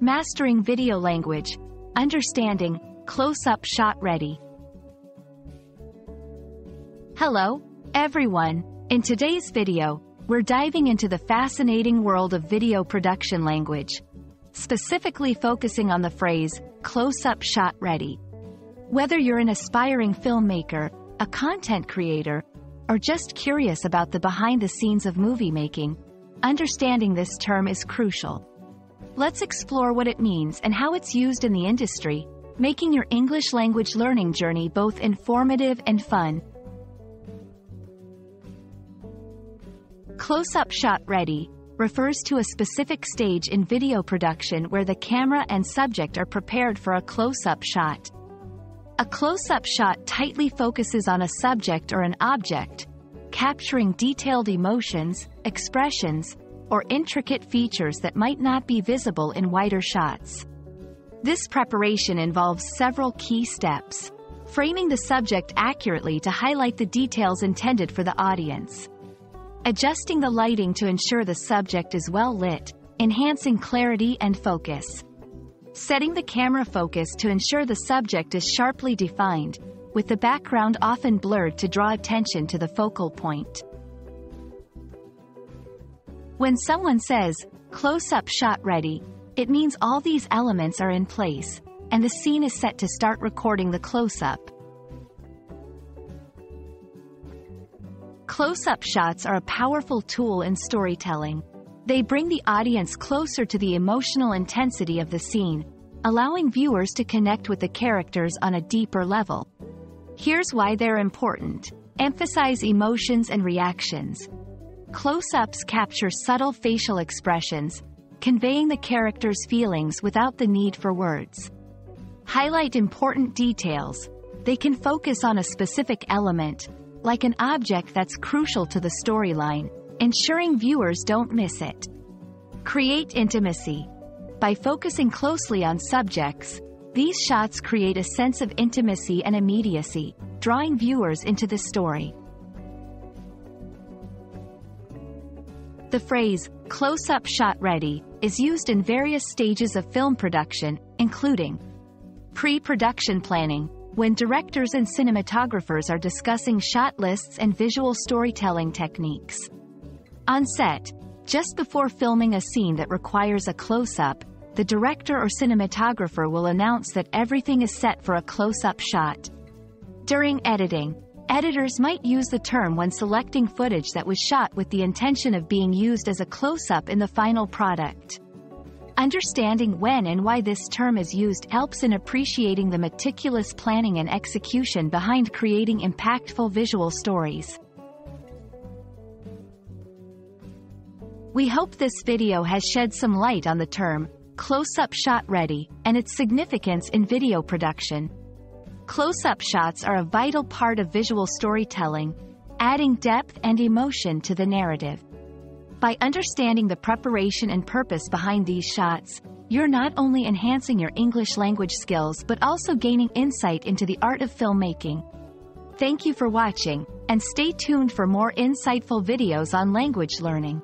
Mastering Video Language, Understanding, Close-Up Shot Ready. Hello, everyone. In today's video, we're diving into the fascinating world of video production language, specifically focusing on the phrase, close-up shot ready. Whether you're an aspiring filmmaker, a content creator, or just curious about the behind-the-scenes of movie making, understanding this term is crucial. Let's explore what it means and how it's used in the industry, making your English language learning journey both informative and fun. Close-up shot ready refers to a specific stage in video production where the camera and subject are prepared for a close-up shot. A close-up shot tightly focuses on a subject or an object, capturing detailed emotions, expressions, or intricate features that might not be visible in wider shots. This preparation involves several key steps. Framing the subject accurately to highlight the details intended for the audience. Adjusting the lighting to ensure the subject is well lit, enhancing clarity and focus. Setting the camera focus to ensure the subject is sharply defined, with the background often blurred to draw attention to the focal point. When someone says, close-up shot ready, it means all these elements are in place, and the scene is set to start recording the close-up. Close-up shots are a powerful tool in storytelling. They bring the audience closer to the emotional intensity of the scene, allowing viewers to connect with the characters on a deeper level. Here's why they're important. Emphasize emotions and reactions. Close-ups capture subtle facial expressions, conveying the character's feelings without the need for words. Highlight important details. They can focus on a specific element, like an object that's crucial to the storyline, ensuring viewers don't miss it. Create intimacy. By focusing closely on subjects, these shots create a sense of intimacy and immediacy, drawing viewers into the story. The phrase, close-up shot ready, is used in various stages of film production, including pre-production planning, when directors and cinematographers are discussing shot lists and visual storytelling techniques. On set, just before filming a scene that requires a close-up, the director or cinematographer will announce that everything is set for a close-up shot. During editing, Editors might use the term when selecting footage that was shot with the intention of being used as a close-up in the final product. Understanding when and why this term is used helps in appreciating the meticulous planning and execution behind creating impactful visual stories. We hope this video has shed some light on the term, close-up shot ready, and its significance in video production. Close-up shots are a vital part of visual storytelling, adding depth and emotion to the narrative. By understanding the preparation and purpose behind these shots, you're not only enhancing your English language skills but also gaining insight into the art of filmmaking. Thank you for watching, and stay tuned for more insightful videos on language learning.